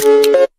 Música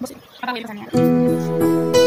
Bos, parang may pesannya.